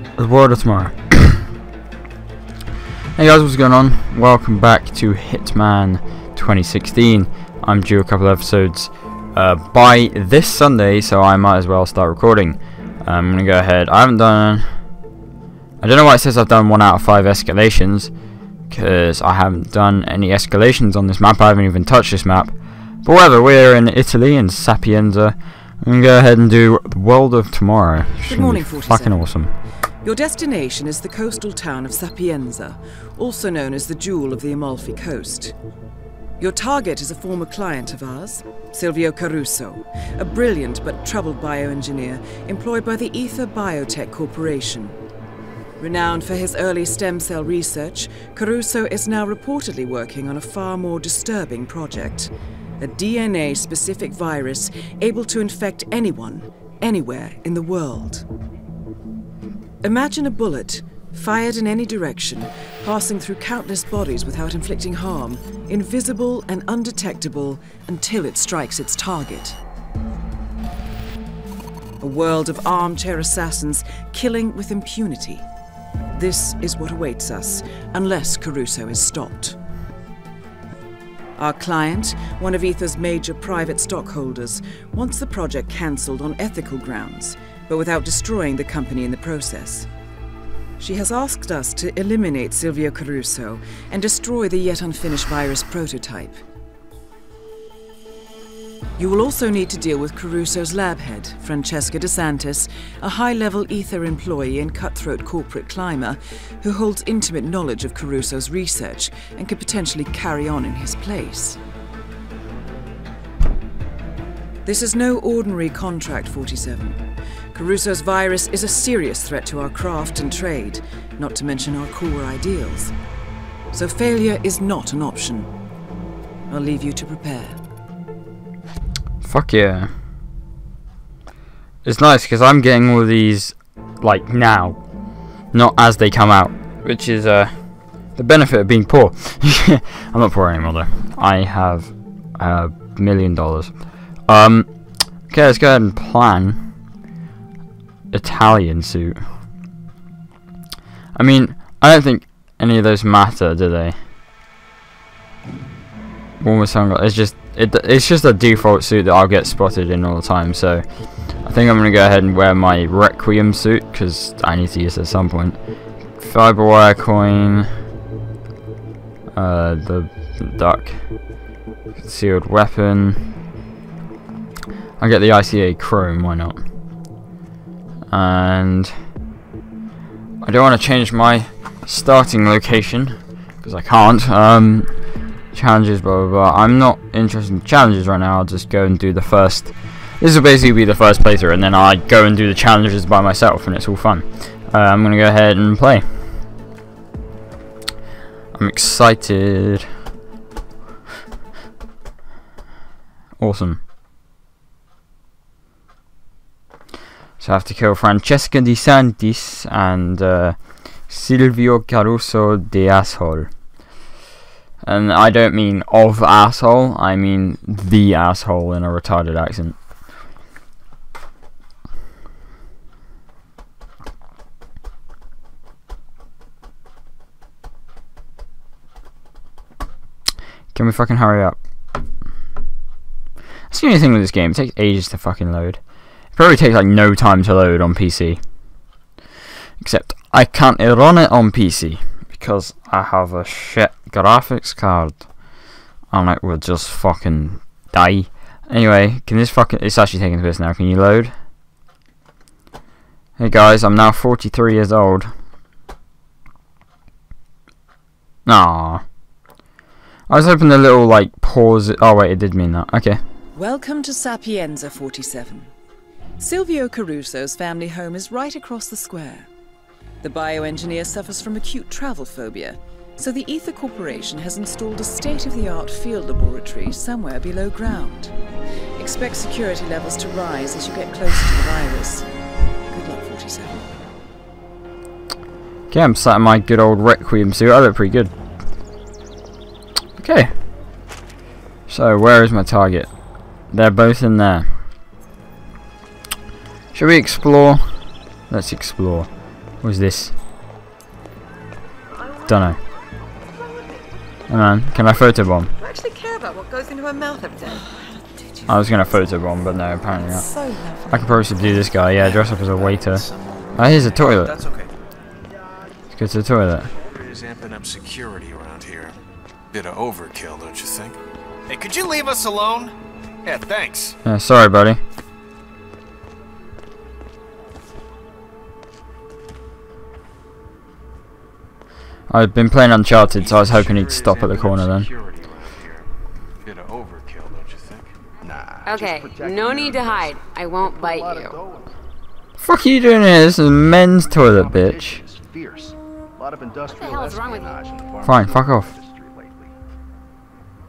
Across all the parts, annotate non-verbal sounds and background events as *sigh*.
The world of tomorrow. *coughs* hey guys, what's going on? Welcome back to Hitman 2016. I'm due a couple of episodes uh, by this Sunday, so I might as well start recording. I'm gonna go ahead. I haven't done. I don't know why it says I've done one out of five escalations, because I haven't done any escalations on this map. I haven't even touched this map. But whatever, we're in Italy in Sapienza. I'm gonna go ahead and do the world of tomorrow. Good morning, Fucking awesome. Your destination is the coastal town of Sapienza, also known as the Jewel of the Amalfi Coast. Your target is a former client of ours, Silvio Caruso, a brilliant but troubled bioengineer employed by the Ether Biotech Corporation. Renowned for his early stem cell research, Caruso is now reportedly working on a far more disturbing project a DNA specific virus able to infect anyone, anywhere in the world. Imagine a bullet, fired in any direction, passing through countless bodies without inflicting harm, invisible and undetectable until it strikes its target. A world of armchair assassins killing with impunity. This is what awaits us, unless Caruso is stopped. Our client, one of Ether's major private stockholders, wants the project cancelled on ethical grounds, but without destroying the company in the process. She has asked us to eliminate Silvio Caruso and destroy the yet unfinished virus prototype. You will also need to deal with Caruso's lab head, Francesca De Santis, a high level Ether employee and cutthroat corporate climber who holds intimate knowledge of Caruso's research and could potentially carry on in his place. This is no ordinary contract, 47. Caruso's virus is a serious threat to our craft and trade, not to mention our core ideals. So failure is not an option. I'll leave you to prepare. Fuck yeah. It's nice because I'm getting all these like now, not as they come out, which is uh the benefit of being poor. *laughs* I'm not poor anymore though. I have a million dollars. Um, okay, let's go ahead and plan Italian suit. I mean, I don't think any of those matter, do they? One with sunglasses. It's just it, it's just a default suit that I'll get spotted in all the time. So I think I'm gonna go ahead and wear my Requiem suit because I need to use it at some point. Fiber wire coin. Uh, the duck. Concealed weapon. I get the ICA chrome. Why not? And I don't want to change my starting location because I can't. Um, challenges, blah, blah, blah. I'm not interested in challenges right now. I'll just go and do the first. This will basically be the first playthrough, and then I go and do the challenges by myself, and it's all fun. Uh, I'm gonna go ahead and play. I'm excited. Awesome. So I have to kill Francesca De Santis and uh, Silvio Caruso de Asshole. And I don't mean of asshole, I mean the asshole in a retarded accent. Can we fucking hurry up? That's the only thing with this game, it takes ages to fucking load. It probably takes like no time to load on PC. Except I can't run it on PC because I have a shit graphics card and it will just fucking die. Anyway, can this fucking it's actually taking piss now, can you load? Hey guys, I'm now 43 years old. Aww. I was hoping the little like pause oh wait, it did mean that. Okay. Welcome to Sapienza 47. Silvio Caruso's family home is right across the square. The bioengineer suffers from acute travel phobia, so the Ether Corporation has installed a state-of-the-art field laboratory somewhere below ground. Expect security levels to rise as you get closer to the virus. Good luck, 47. Okay, I'm sat in my good old Requiem suit. I look pretty good. Okay. So, where is my target? They're both in there. Should we explore? Let's explore. What is this? Dunno. Hey man, can I photobomb? Do you actually care about what goes into her mouth every day? I was gonna photobomb, but no, apparently not. So. I could probably subdue this guy, yeah, dress up as a waiter. Oh, here's a toilet. That's okay. Let's go to the toilet. Just amping up security around here. Bit of overkill, don't you think? Hey, could you leave us alone? Yeah, thanks. Yeah, sorry, buddy. I've been playing Uncharted, so I was hoping he'd stop at the corner then. Security around here. Bit of overkill, don't you think? Okay, no need to hide. I won't bite you. Fuck are you doing here? This is a men's toilet, bitch. is fierce. A lot of industrial hell is wrong with you? espionage in the Fine, fuck off. industry lately.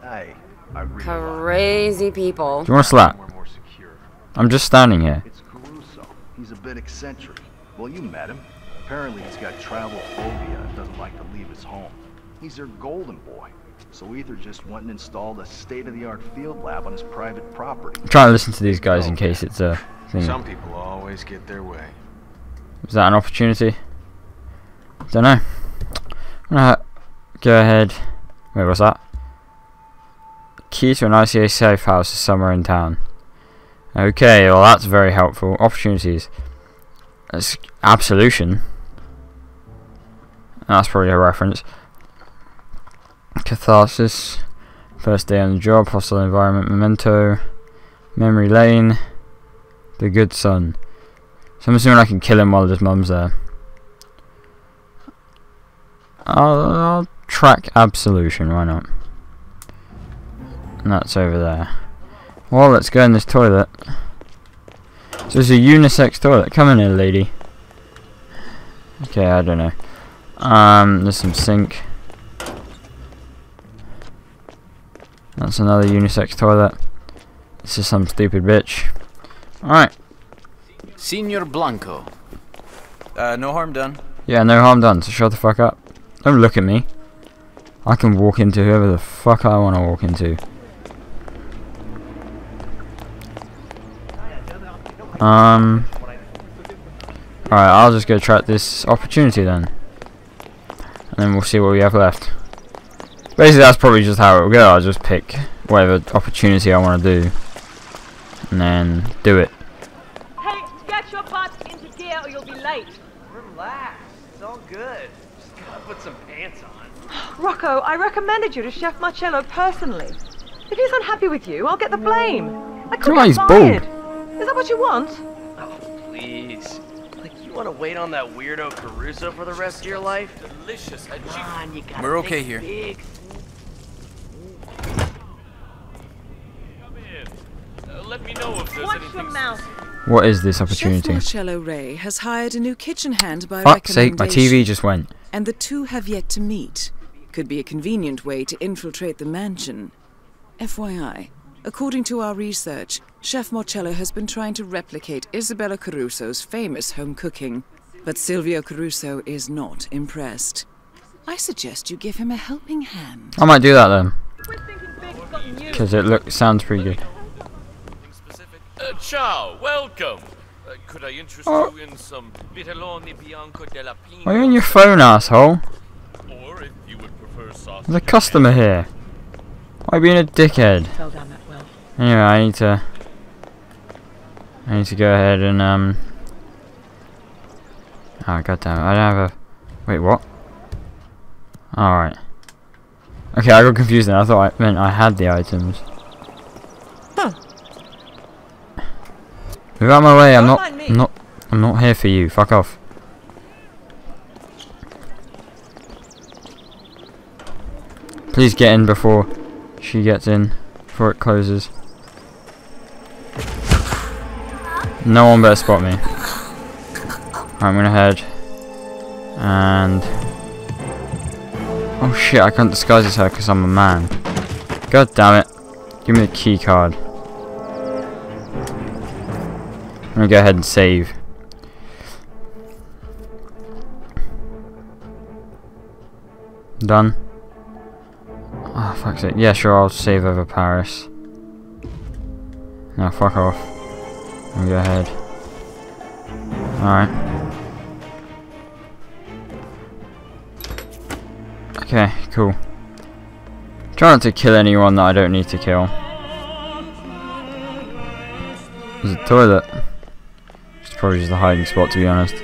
Hey, I really Crazy people. Do you want to slap? we're more secure. I'm just standing here. It's Caruso. He's a bit eccentric. Well, you met him. Apparently, he's got travel phobia and doesn't like to leave his home. He's their golden boy. So Ether just went and installed a state-of-the-art field lab on his private property. I'm trying to listen to these guys in oh, case it's a thing. Some people always get their way. Is that an opportunity? Don't know. I'm gonna go ahead. Wait, what's that? Key to an ICA safe house is somewhere in town. Okay, well that's very helpful. Opportunities. That's absolution. That's probably a reference. Catharsis. First day on the job. Hostile environment. Memento. Memory lane. The good son. So I'm assuming I can kill him while his mum's there. I'll, I'll track absolution, why not? And that's over there. Well, let's go in this toilet. So it's a unisex toilet. Come in here, lady. Okay, I don't know. Um, there's some sink. That's another unisex toilet. This is some stupid bitch. Alright. Senor Blanco. Uh, no harm done. Yeah, no harm done, so shut the fuck up. Don't look at me. I can walk into whoever the fuck I want to walk into. Um. Alright, I'll just go track this opportunity then. And then we'll see what we have left. Basically, that's probably just how it will go. I'll just pick whatever opportunity I want to do. And then do it. Hey, get your butt into gear or you'll be late. Relax. It's all good. Just gotta put some pants on. *sighs* Rocco, I recommended you to Chef Marcello personally. If he's unhappy with you, I'll get the blame. I could why get he's bald. Is that what you want? Please. Like, you wanna wait on that weirdo Caruso for the rest of your life? Delicious. Come on, you gotta We're okay here. big. Uh, let me know if there's Watch anything your mouth. What is this opportunity? Chef opportunity? Marcello Ray has hired a new kitchen hand by Fuck's sake, my TV just went. and the two have yet to meet. Could be a convenient way to infiltrate the mansion. FYI, according to our research, Chef Marcello has been trying to replicate Isabella Caruso's famous home cooking, but Silvio Caruso is not impressed. I suggest you give him a helping hand. I might do that then, Quit thinking big's gotten you. because it look sounds pretty good. specific. Uh, ciao, welcome. Uh, could I interest Oh. you in some Vitelloni Bianco della Pina? Are you on your phone, asshole? Or if you would prefer sausage. There's a customer here. Why are you being a dickhead? Fell down that well. Anyway, I need to. I need to go ahead and um. Oh god damn it! I don't have a. Wait, what? Alright. Okay, I got confused then. I thought I meant I had the items. Huh. Move out of my way. I'm Don't not. I'm not. I'm not here for you. Fuck off. Please get in before she gets in. Before it closes. No one better spot me. Right, I'm gonna head. And. Oh shit, I can't disguise as her because I'm a man. God damn it. Give me the key card. I'm gonna go ahead and save. Done. Oh, fuck's sake. Yeah, sure, I'll save over Paris. Now, fuck off. I'll go ahead. Alright. Okay, cool. Try not to kill anyone that I don't need to kill. There's a toilet. It's probably just a hiding spot to be honest.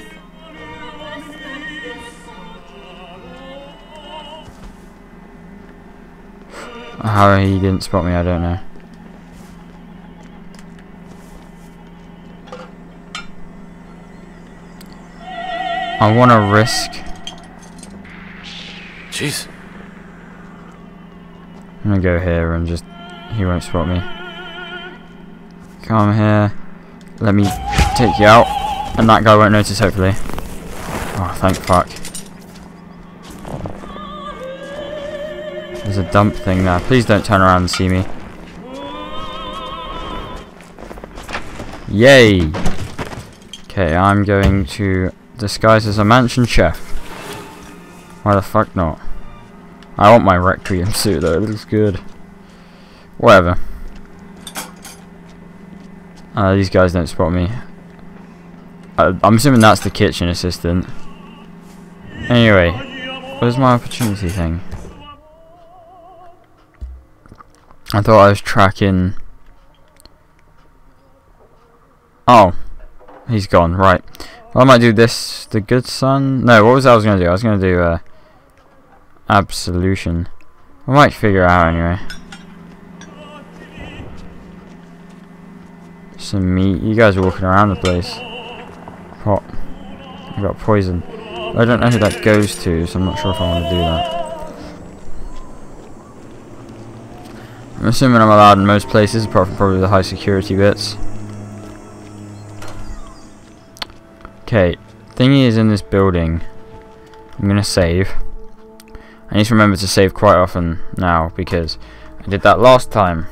How he didn't spot me, I don't know. I want to risk. Jeez. I'm gonna go here and just he won't spot me. Come here. Let me take you out. And that guy won't notice hopefully. Oh thank fuck. There's a dump thing there. Please don't turn around and see me. Yay! Okay, I'm going to disguise as a mansion chef. Why the fuck not? I want my Requiem suit though, it looks good. Whatever. Uh, these guys don't spot me. Uh, I'm assuming that's the kitchen assistant. Anyway, where's my opportunity thing? I thought I was tracking... Oh. He's gone, right. Well, I might do this, the good son? No, what was I was going to do? I was going to do, uh... Absolution. I might figure out anyway. Some meat. You guys are walking around the place. Pot. I got poison. I don't know who that goes to, so I'm not sure if I want to do that. I'm assuming I'm allowed in most places, apart from probably the high security bits. Okay, thingy is in this building. I'm gonna save. I need to remember to save quite often now because I did that last time.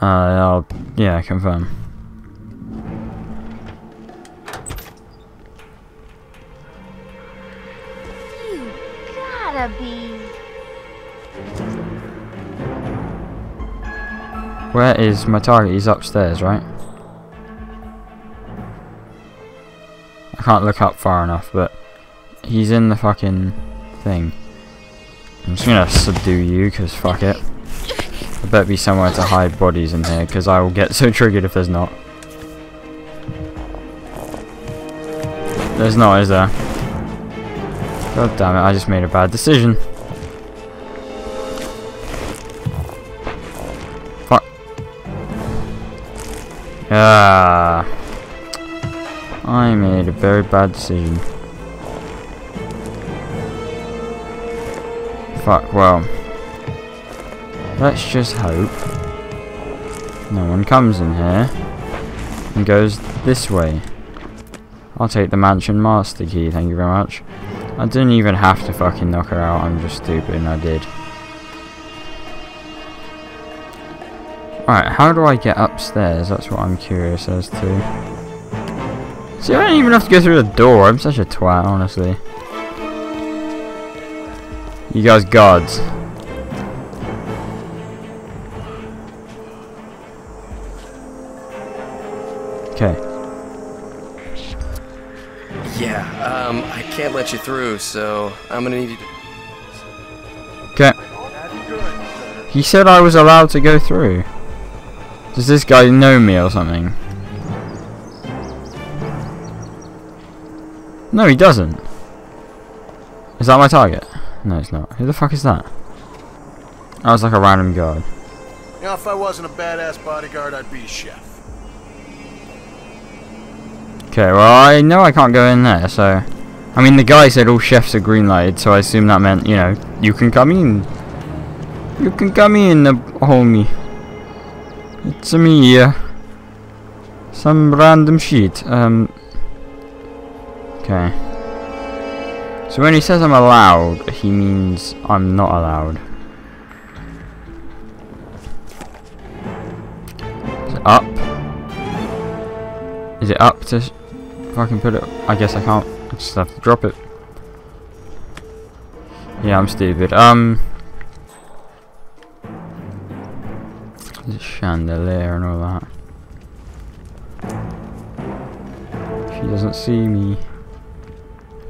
Uh, I'll, yeah, confirm. You gotta be. Where is my target? He's upstairs, right? Can't look up far enough, but he's in the fucking thing. I'm just gonna subdue you, because fuck it. I better be somewhere to hide bodies in here, because I will get so triggered if there's not. There's not, is there? God damn it, I just made a bad decision. Fuck. Ah. I made a very bad decision. Fuck, well. Let's just hope no one comes in here and goes this way. I'll take the mansion master key, thank you very much. I didn't even have to fucking knock her out, I'm just stupid and I did. Alright, how do I get upstairs? That's what I'm curious as to. See, I don't even have to go through the door. I'm such a twat, honestly. You guys gods. Okay. Yeah, um, I can't let you through, so I'm gonna need you to... Okay. He said I was allowed to go through. Does this guy know me or something? No, he doesn't. Is that my target? No, it's not. Who the fuck is that? I was like a random guard. You know, if I wasn't a badass bodyguard, I'd be a chef. Okay, well, I know I can't go in there, so... I mean, the guy said all chefs are green lighted, so I assume that meant, you know, you can come in. You can come in, uh, homie. It's me, uh, Some random shit. Um... Okay. So when he says I'm allowed, he means I'm not allowed. Is it up? Is it up to fucking put it? I guess I can't. I just have to drop it. Yeah, I'm stupid. Um. The chandelier and all that. She doesn't see me.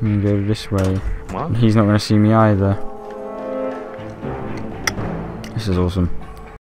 I'm gonna go this way. What? He's not gonna see me either. This is awesome.